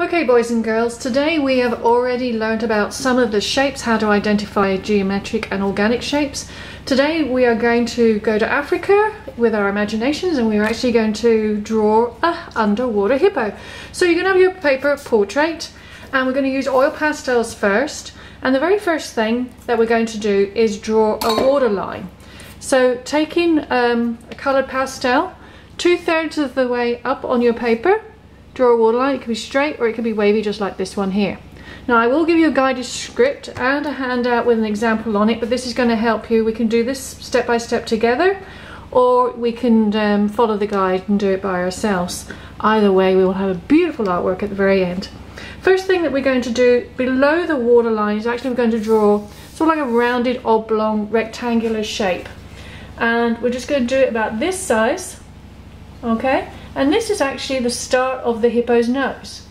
Okay boys and girls, today we have already learned about some of the shapes, how to identify geometric and organic shapes. Today we are going to go to Africa with our imaginations and we're actually going to draw a underwater hippo. So you're going to have your paper portrait and we're going to use oil pastels first and the very first thing that we're going to do is draw a waterline. So taking um, a coloured pastel, two thirds of the way up on your paper draw a waterline. It can be straight or it can be wavy just like this one here. Now I will give you a guided script and a handout with an example on it, but this is going to help you. We can do this step by step together or we can um, follow the guide and do it by ourselves. Either way, we will have a beautiful artwork at the very end. First thing that we're going to do below the waterline is actually we're going to draw sort of like a rounded oblong rectangular shape. And we're just going to do it about this size, okay? And this is actually the start of the hippo's nose.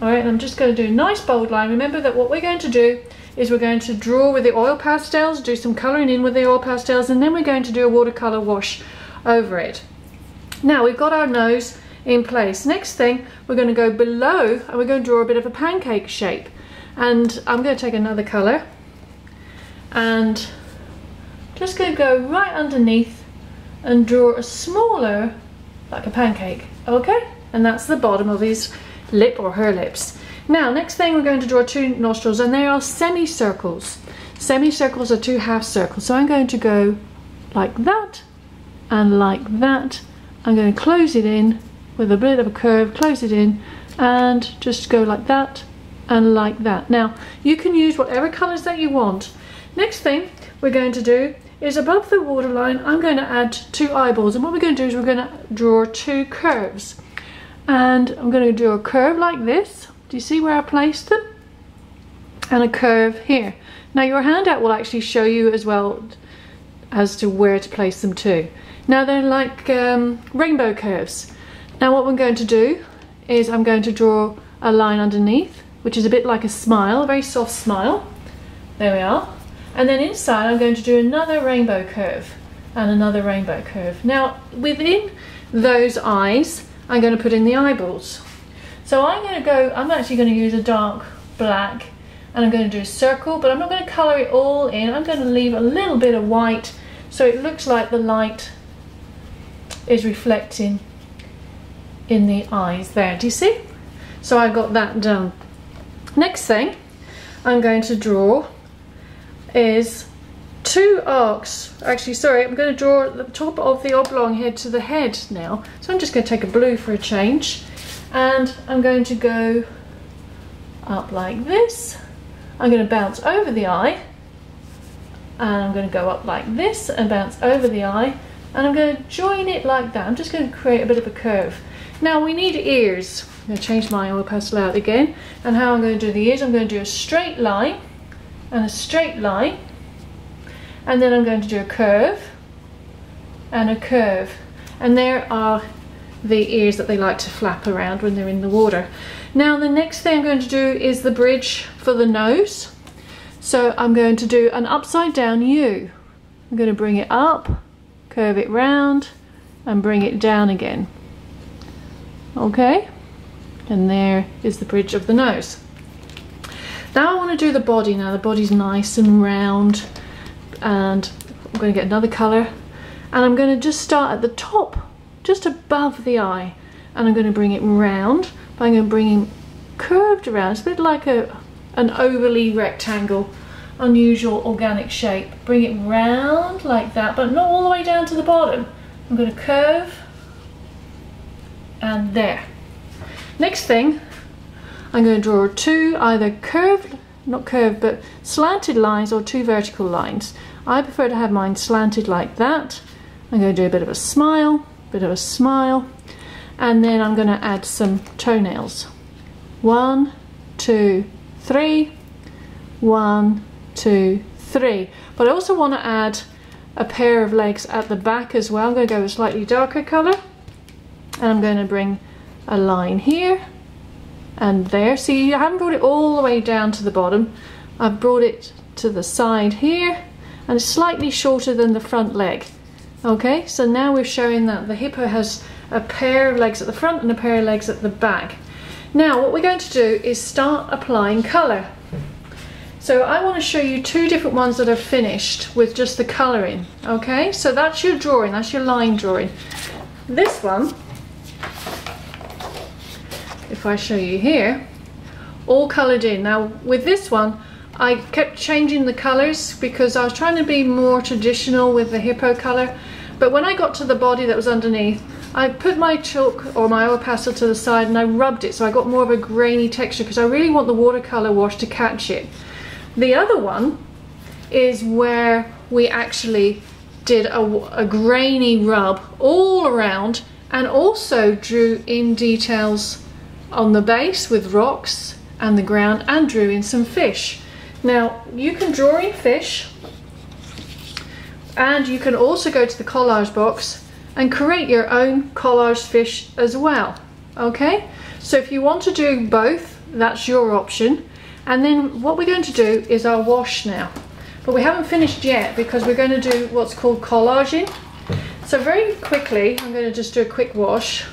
Alright, I'm just going to do a nice bold line. Remember that what we're going to do is we're going to draw with the oil pastels, do some colouring in with the oil pastels, and then we're going to do a watercolour wash over it. Now we've got our nose in place. Next thing, we're going to go below and we're going to draw a bit of a pancake shape. And I'm going to take another colour and just going to go right underneath and draw a smaller like a pancake, okay? And that's the bottom of his lip or her lips. Now, next thing we're going to draw two nostrils and they are semicircles. Semicircles are two half circles. So I'm going to go like that and like that. I'm going to close it in with a bit of a curve, close it in and just go like that and like that. Now, you can use whatever colours that you want. Next thing we're going to do is above the waterline. I'm going to add two eyeballs and what we're going to do is we're going to draw two curves. And I'm going to do a curve like this. Do you see where I placed them? And a curve here. Now your handout will actually show you as well as to where to place them too now they're like um, rainbow curves. Now what we're going to do is I'm going to draw a line underneath which is a bit like a smile a very soft smile. There we are and then inside I'm going to do another rainbow curve and another rainbow curve. Now within those eyes I'm going to put in the eyeballs. So I'm going to go, I'm actually going to use a dark black and I'm going to do a circle but I'm not going to colour it all in. I'm going to leave a little bit of white so it looks like the light is reflecting in the eyes there. Do you see? So I got that done. Next thing I'm going to draw is two arcs. Actually, sorry, I'm going to draw the top of the oblong head to the head now. So I'm just going to take a blue for a change. And I'm going to go up like this. I'm going to bounce over the eye. And I'm going to go up like this and bounce over the eye. And I'm going to join it like that. I'm just going to create a bit of a curve. Now we need ears. I'm going to change my oil pastel out again. And how I'm going to do the ears, I'm going to do a straight line and a straight line and then I'm going to do a curve and a curve and there are the ears that they like to flap around when they're in the water. Now the next thing I'm going to do is the bridge for the nose. So I'm going to do an upside down U. I'm going to bring it up, curve it round and bring it down again. Okay, and there is the bridge of the nose. Now I want to do the body now. The body's nice and round and I'm going to get another colour and I'm going to just start at the top, just above the eye and I'm going to bring it round but I'm going to bring it curved around. It's a bit like a an overly rectangle, unusual organic shape. Bring it round like that but not all the way down to the bottom. I'm going to curve and there. Next thing I'm going to draw two either curved, not curved, but slanted lines or two vertical lines. I prefer to have mine slanted like that. I'm going to do a bit of a smile, bit of a smile, and then I'm going to add some toenails. One, two, three, one, two, three. But I also want to add a pair of legs at the back as well. I'm going to go a slightly darker colour. And I'm going to bring a line here and there. See, I haven't brought it all the way down to the bottom. I've brought it to the side here and it's slightly shorter than the front leg. Okay, so now we're showing that the hippo has a pair of legs at the front and a pair of legs at the back. Now what we're going to do is start applying colour. So I want to show you two different ones that are finished with just the colouring, okay? So that's your drawing, that's your line drawing. This one, if I show you here, all coloured in. Now with this one, I kept changing the colours because I was trying to be more traditional with the hippo colour. But when I got to the body that was underneath, I put my chalk or my oil pastel to the side and I rubbed it so I got more of a grainy texture because I really want the watercolour wash to catch it. The other one is where we actually did a, a grainy rub all around and also drew in details on the base with rocks and the ground and drew in some fish. Now you can draw in fish and you can also go to the collage box and create your own collage fish as well. Okay, so if you want to do both, that's your option. And then what we're going to do is our wash now. But we haven't finished yet because we're going to do what's called collaging. So very quickly, I'm going to just do a quick wash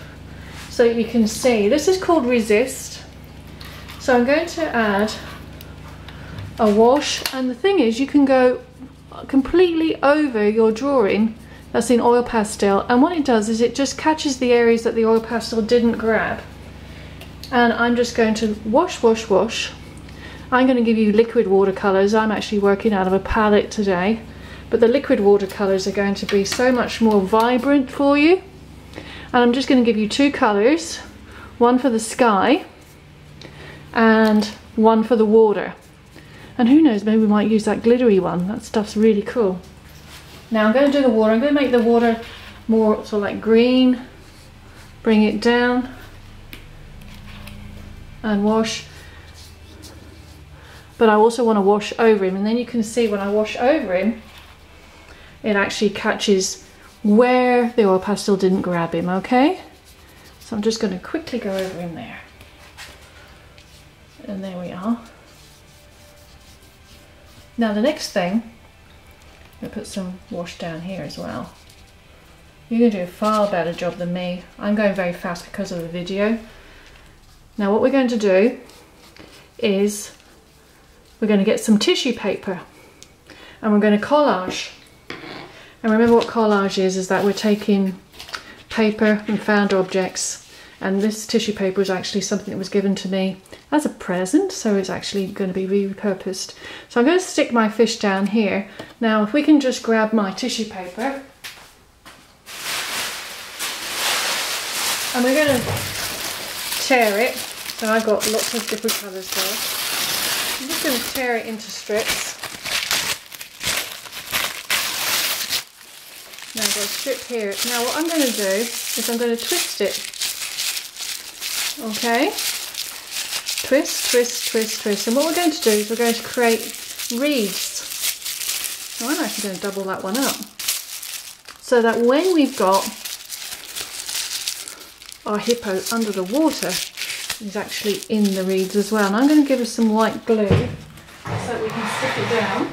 so you can see. This is called resist. So I'm going to add a wash and the thing is you can go completely over your drawing that's in oil pastel and what it does is it just catches the areas that the oil pastel didn't grab and I'm just going to wash wash wash I'm going to give you liquid watercolors I'm actually working out of a palette today but the liquid watercolors are going to be so much more vibrant for you and I'm just going to give you two colors one for the sky and one for the water and who knows, maybe we might use that glittery one. That stuff's really cool. Now I'm going to do the water. I'm going to make the water more sort of like green. Bring it down. And wash. But I also want to wash over him. And then you can see when I wash over him, it actually catches where the oil pastel didn't grab him, okay? So I'm just going to quickly go over him there. And there we are. Now the next thing, to put some wash down here as well. You're going to do a far better job than me. I'm going very fast because of the video. Now what we're going to do is we're going to get some tissue paper and we're going to collage. And remember what collage is, is that we're taking paper and found objects and this tissue paper is actually something that was given to me as a present so it's actually going to be repurposed. So I'm going to stick my fish down here. Now if we can just grab my tissue paper. And we're going to tear it. So I've got lots of different colours there. I'm just going to tear it into strips now I've got a strip here. Now what I'm going to do is I'm going to twist it. Okay? Twist twist twist twist. And what we're going to do is we're going to create reeds so I'm actually going to double that one up. So that when we've got our hippo under the water he's actually in the reeds as well. And I'm going to give us some white glue so that we can stick it down.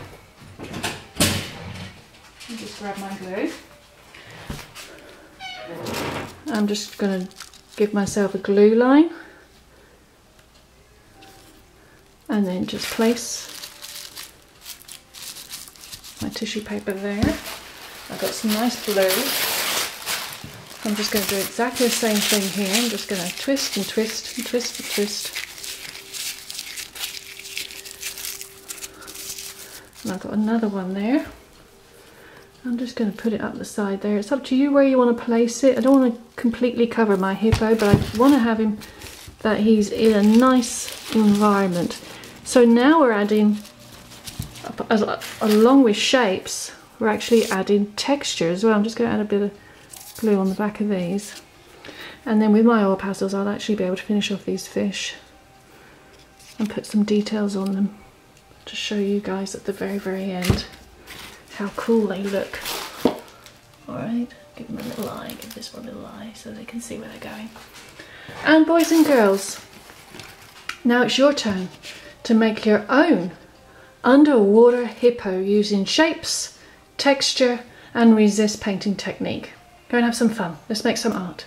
Just grab my glue I'm just going to give myself a glue line and then just place my tissue paper there. I've got some nice blue. I'm just going to do exactly the same thing here. I'm just going to twist and twist and twist and twist. And I've got another one there. I'm just going to put it up the side there. It's up to you where you want to place it. I don't want to completely cover my hippo, but I want to have him that he's in a nice environment. So now we're adding, along with shapes, we're actually adding texture as well. I'm just going to add a bit of glue on the back of these. And then with my oil pastels, I'll actually be able to finish off these fish and put some details on them to show you guys at the very, very end how cool they look. Alright, give them a little eye, give this one a little eye so they can see where they're going. And boys and girls, now it's your turn to make your own underwater hippo using shapes, texture and resist painting technique. Go and have some fun. Let's make some art.